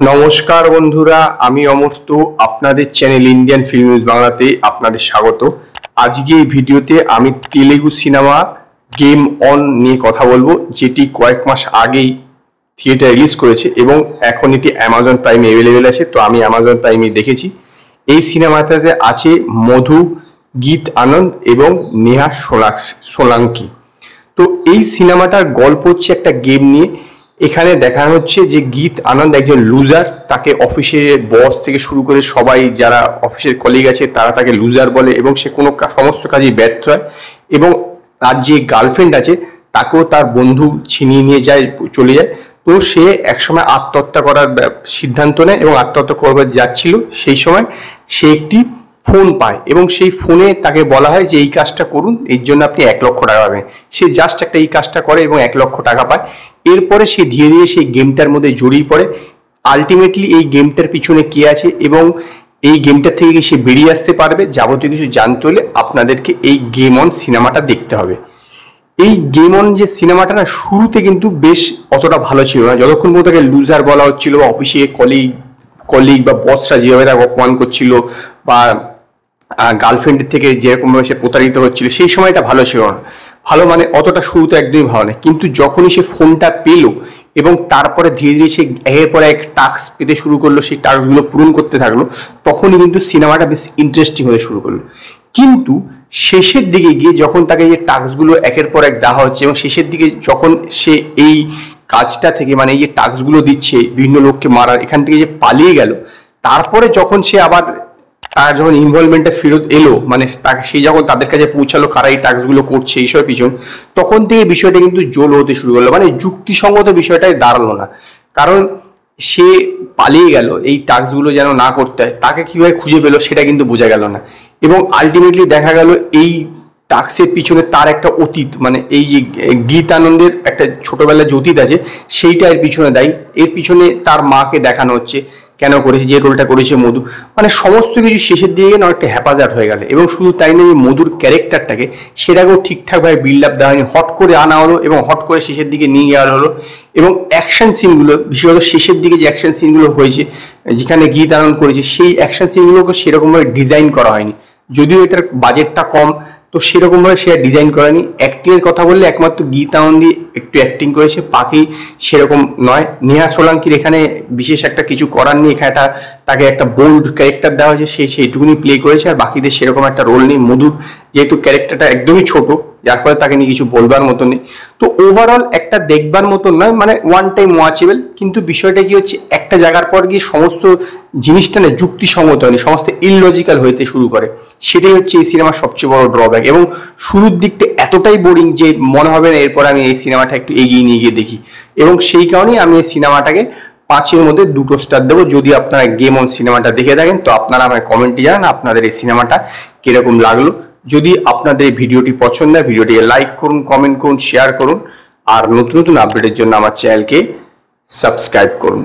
নমস্কার বন্ধুরা, আমি অমর্ত আপনাদের চ্যানেল ইন্ডিয়ান ফিল্ম নিউজ বাংলাতে আপনাদের স্বাগত। আজকে এই ভিডিওতে আমি তেলেগু সিনেমা গেম অন নিয়ে কথা বলব, যেটি কয়েক মাস আগেই থিয়েটার রিলিজ করেছে এবং এখন এটি অ্যামাজন প্রাইমে অ্যাভেলেবেল আছে, তো আমি অ্যামাজন প্রাইমে দেখেছি। এই সিনেমাটাতে আছে মধু, গীত আনন্দ এবং নেহা সোলাক্স সোলাঙ্কি তো এই সিনেমাটার গল্প হচ্ছে একটা গেম নিয়ে এখানে দেখা হচ্ছে যে গীত আনন্দ একজন লুজার তাকে অফিসের বস থেকে শুরু করে সবাই যারা অফিসের কলিগ আছে, তারা তাকে লুজার বলে এবং সে কোনো সমস্ত কাজেই ব্যর্থ হয় এবং তার যে গার্লফ্রেন্ড আছে, তাকেও তার বন্ধু ছিনিয়ে নিয়ে যায়, চলে যায়। তো সে একসময় আত্মহত্যা করার সিদ্ধান্ত নেয় এবং আত্মহত্যা করবার যাচ্ছিল। সেই সময় সে একটি ফোন পায় এবং সেই ফোনে তাকে বলা হয় যে, এই কাজটা করুন, এর জন্য আপনি এক লক্ষ টাকা পাবেন। সে জাস্ট একটা এই কাজটা করে এবং এক লক্ষ টাকা পায়। এরপরে সে ধীরে ধীরে সেই গেমটার মধ্যে জড়িয়ে পড়ে। আলটিমেটলি এই গেমটার পিছনে কে আছে এবং এই গেমটার থেকে কি সে বেরিয়ে আসতে পারবে যাবতীয় কিছু জানতে হলে আপনাদেরকে এই গেম অন সিনেমাটা দেখতে হবে। এই গেম অন যে সিনেমাটা না, শুরুতে কিন্তু বেশ অতটা ভালো ছিল না। যতক্ষণ পর্যন্ত তাকে লুজার বলা হচ্ছিল বা অফিসে কলিগ কলিগ বা বসরা যেভাবে তাকে অপমান করছিল বা গার্লফ্রেন্ডের থেকে যেরকমভাবে সে প্রতারিত হচ্ছিল, সেই সময়টা ভালো ছিল না। ভালো মানে অতটা শুরুতে একদমই ভালো না। কিন্তু যখনই সে ফোনটা পেল এবং তারপরে ধীরে ধীরে সে একের পর এক টাস্ক পেতে শুরু করল, সেই টাস্কগুলো পূরণ করতে থাকল, তখনই কিন্তু সিনেমাটা বেশ ইন্টারেস্টিং হতে শুরু করল। কিন্তু শেষের দিকে গিয়ে যখন তাকে যে টাস্কগুলো একের পর এক দেওয়া হচ্ছে এবং শেষের দিকে যখন সে এই কাজটা থেকে মানে এই যে টাস্কগুলো দিচ্ছে, বিভিন্ন লোককে মারার, এখান থেকে যে পালিয়ে গেল, তারপরে যখন সে আবার তার যখন ইনভলভমেন্টটা ফেরত এলো মানে তাকে সে যখন তাদের কাছে পৌঁছালো, কারা এই টাস্কগুলো করছে এইসব পিছন, তখন থেকে বিষয়টা কিন্তু জোল হতে শুরু করল। মানে যুক্তিসঙ্গত বিষয়টাই দাঁড়াল না। কারণ সে পালিয়ে গেল, এই টাস্কগুলো যেন না করতে হয়, তাকে কীভাবে খুঁজে পেল সেটা কিন্তু বোঝা গেল না। এবং আলটিমেটলি দেখা গেল এই টাক্সের পিছনে তার একটা অতীত মানে এই যে গীত আনন্দের একটা ছোটবেলার যে অতীত আছে, সেইটা এর পিছনে দেয়। এর পিছনে তার মাকে দেখানো হচ্ছে। কেন করেছে, যে রোলটা করেছে মধু মানে সমস্ত কিছু শেষের দিকে অনেকটা হেফাজত হয়ে গেল। এবং শুধু তাই নয় মধুর ক্যারেক্টারটাকে সেটাকেও ঠিকঠাকভাবে বিল্ড আপ দেওয়া হয়নি। হট করে আনা হলো এবং হট করে শেষের দিকে নিয়ে যাওয়া হলো। এবং অ্যাকশন সিনগুলো বিশেষত শেষের দিকে যে অ্যাকশন সিনগুলো হয়েছে, যেখানে গীত আনন্দ করেছে, সেই অ্যাকশন সিনগুলোকে সেরকমভাবে ডিজাইন করা হয়নি। যদিও এটার বাজেটটা কম তো সেরকমভাবে সে আর ডিজাইন করেনি। অ্যাক্টিংয়ের কথা বললে একমাত্র গীতা নন্দী একটু অ্যাক্টিং করেছে পাখি সেরকম নয়। নেহা সোলাঙ্কির এখানে বিশেষ একটা কিছু করার নেই, এখানে একটা, তাকে একটা বোল্ড ক্যারেক্টার দেওয়া হয়েছে, সে সেইটুকুনি প্লে করেছে, আর বাকিদের সেরকম একটা রোল নেই। মধুর যেহেতু ক্যারেক্টারটা একদমই ছোট যার ফলে তাকে নিয়ে কিছু বলবার মতো নেই। তো ওভারঅল একটা দেখবার মতন নয় মানে ওয়ান টাইম ওয়াচেবল কিন্তু বিষয়টা কি হচ্ছে, একটা জায়গার পর গিয়ে সমস্ত জিনিসটা না যুক্তিসঙ্গত হয়নি, সমস্ত ইললজিক্যাল হইতে শুরু করে। সেটাই হচ্ছে এই সিনেমার সবচেয়ে বড় ড্রব্যাক এবং শুরুর দিকটা এতটাই বোরিং যে মনে হবে না, এরপর আমি এই সিনেমাটা একটু এগিয়ে নিয়ে গিয়ে দেখি। এবং সেই কারণেই আমি এই সিনেমাটাকে পাঁচের মধ্যে দুটো স্টার দেবো। যদি আপনারা গেম অন সিনেমাটা দেখে থাকেন, তো আপনারা আমায় কমেন্টে জানান আপনাদের এই সিনেমাটা কীরকম লাগল। যদি আপনাদের ভিডিওটি পছন্দ হয়, ভিডিওটিকে লাইক করুন কমেন্ট করুন শেয়ার করুন, আর নতুন নতুন আপডেটের জন্য আমার চ্যানেলকে সাবস্ক্রাইব করুন।